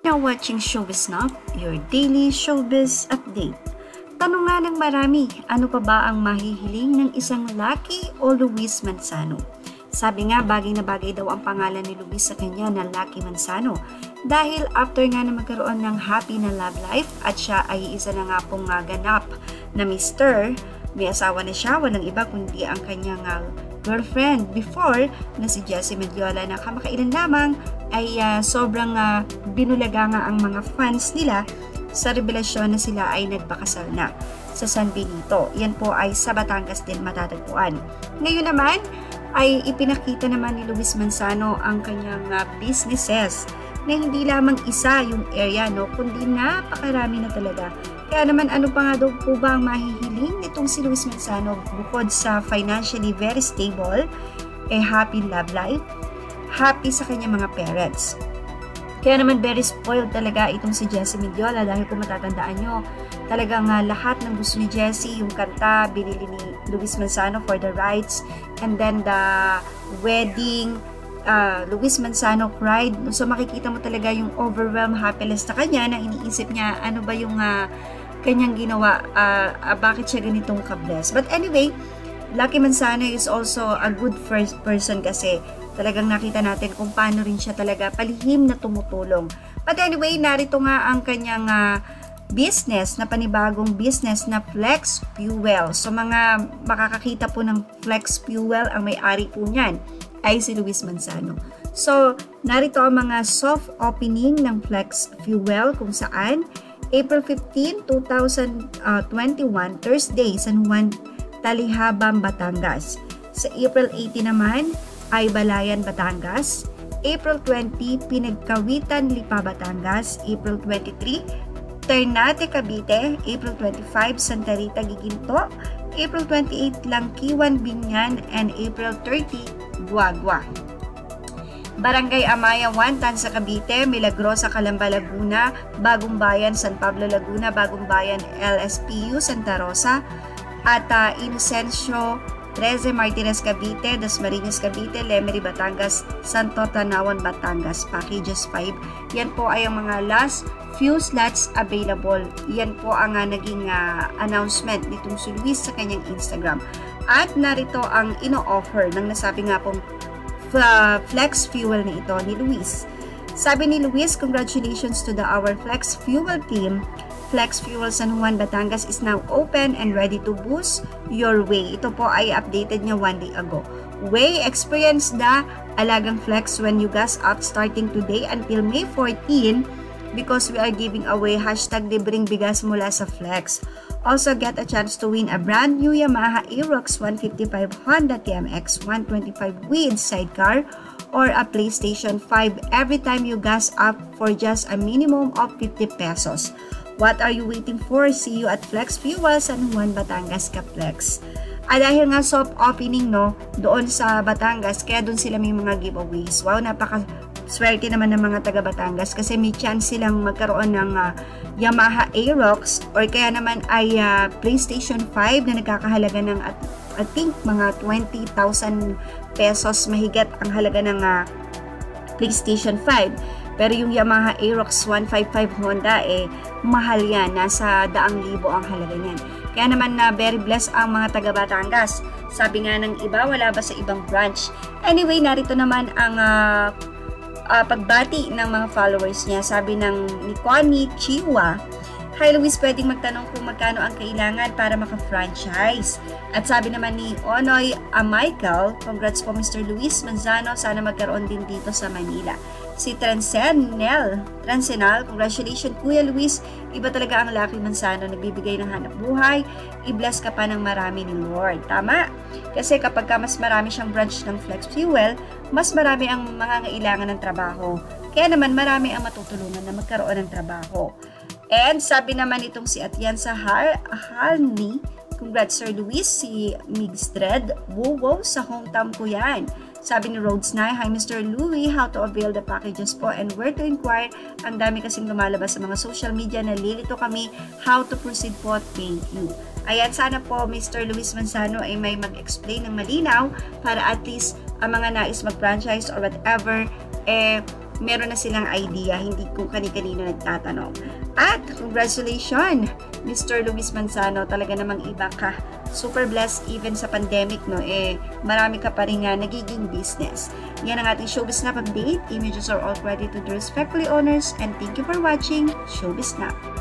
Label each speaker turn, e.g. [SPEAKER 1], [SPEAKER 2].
[SPEAKER 1] Now watching Showbiz Now, your daily showbiz update. Tanong nga ng marami, ano pa ba ang mahihiling ng isang Lucky o Luis Manzano? Sabi nga, bagay na bagay daw ang pangalan ni Luis sa kanya na Lucky Manzano. Dahil after nga na magkaroon ng happy na love life at siya ay isa na nga pong uh, ganap na Mr. May asawa na siya, walang iba kundi ang kanyang uh, girlfriend before na si Jessie Mediola na kamakailan lamang ay uh, sobrang uh, binulaga nga ang mga fans nila sa revelasyon na sila ay nagpakasal na sa San Benito. Yan po ay sa Batangas din matatagpuan. Ngayon naman ay ipinakita naman ni Luis Manzano ang kanyang uh, businesses na hindi lamang isa yung area no kundi napakarami na talaga kaya naman ano pa nga daw po ba ang mahihiling nitong si Luis Manzano bukod sa financially very stable, eh happy love life, happy sa kanyang mga parents. Kaya naman very spoiled talaga itong si Jessie Mendiola dahil kung matatandaan nyo, talagang uh, lahat ng gusto ni Jessie, yung kanta, binili ni Luis Manzano for the rights, and then the wedding, uh, Luis Manzano cried. So makikita mo talaga yung overwhelmed happiness na kanya na iniisip niya ano ba yung uh, kanyang ginawa, uh, uh, bakit siya ganitong ka-bless. But anyway, Lucky Manzano is also a good first person kasi talagang nakita natin kung paano rin siya talaga palihim na tumutulong. But anyway, narito nga ang kanyang uh, business na panibagong business na Flex Fuel. So mga makakakita po ng Flex Fuel, ang may-ari po niyan ay si Luis Manzano. So, narito ang mga soft opening ng Flex Fuel kung saan April 15, 2021, Thursday, San Juan, Talihabam, Batangas. Sa April 18 naman ay Balayan, Batangas. April 20, Pinagkawitan, Lipa, Batangas. April 23, Ternate, Cavite. April 25, Santa Rita, Giginto. April 28, Langkiwan, Binyan. And April 30, Guagua. Barangay Amaya 1, Tansa Cavite, Milagrosa, Calamba, Laguna, Bagong Bayan, San Pablo, Laguna, Bagong Bayan, LSPU, Santa Rosa, at uh, Inocencio 13 Martinez Cavite, Dasmariñas Cavite, Lemery Batangas, Santo Tanawan Batangas, packages 5. Yan po ay ang mga last few slots available. Yan po ang uh, naging uh, announcement nitong si Luis sa kanyang Instagram. At narito ang ino-offer ng nasabi nga pong uh, flex fuel na ito ni Luis. Sabi ni Luis, congratulations to the our flex fuel team. Flex Fuel San Juan Batangas is now open and ready to boost your way. Ito po ay updated niya one day ago. Way experience the Alagang Flex when you gas up starting today until May 14 because we are giving away hashtag libreng bigas mula sa Flex. Also get a chance to win a brand new Yamaha Aerox 155 Honda TMX 125 with sidecar or a PlayStation 5 every time you gas up for just a minimum of 50 pesos. What are you waiting for? See you at Flex Fuel San Juan, Batangas, Kaplex. Ah, dahil nga soft opening no, doon sa Batangas, kaya doon sila may mga giveaways. Wow, napaka swerte naman ng mga taga Batangas kasi may chance silang magkaroon ng uh, Yamaha Aerox or kaya naman ay uh, PlayStation 5 na nagkakahalaga ng at I think mga 20,000 pesos mahigit ang halaga ng uh, PlayStation 5. Pero yung Yamaha Aerox 155 Honda eh mahal yan, nasa daang libo ang halaga niyan. Kaya naman na very blessed ang mga taga Batangas. Sabi nga ng iba, wala ba sa ibang branch? Anyway, narito naman ang uh, uh, pagbati ng mga followers niya. Sabi ng ni Connie Chiwa, Hi Luis, pwedeng magtanong kung magkano ang kailangan para maka-franchise. At sabi naman ni Onoy A. Michael, congrats po Mr. Luis Manzano, sana magkaroon din dito sa Manila. Si Transenel, Transenal, congratulations Kuya Luis, iba talaga ang Lucky Manzano, nagbibigay ng hanap buhay, i-bless ka pa ng marami ni Lord. Tama? Kasi kapag ka mas marami siyang branch ng Flex Fuel, mas marami ang mga ngailangan ng trabaho. Kaya naman marami ang matutulungan na magkaroon ng trabaho. And sabi naman itong si Atienza Har Halni, congrats Sir Luis, si Migstred, wow wow, sa hometown ko yan. Sabi ni Rhodes Nye, Hi Mr. Louie, how to avail the packages po and where to inquire. Ang dami kasing lumalabas sa mga social media, nalilito kami how to proceed po. Thank you. Ayan, sana po Mr. Luis Manzano ay may mag-explain ng malinaw para at least ang mga nais mag-franchise or whatever, eh, meron na silang idea, hindi kung kani-kanino nagtatanong. At congratulations, Mr. Luis Manzano, talaga namang iba ka. Super blessed even sa pandemic, no? Eh, marami ka pa rin nga nagiging business. Yan ang ating Showbiz Snap update. Images are all ready to the respectfully owners and thank you for watching Showbiz Snap.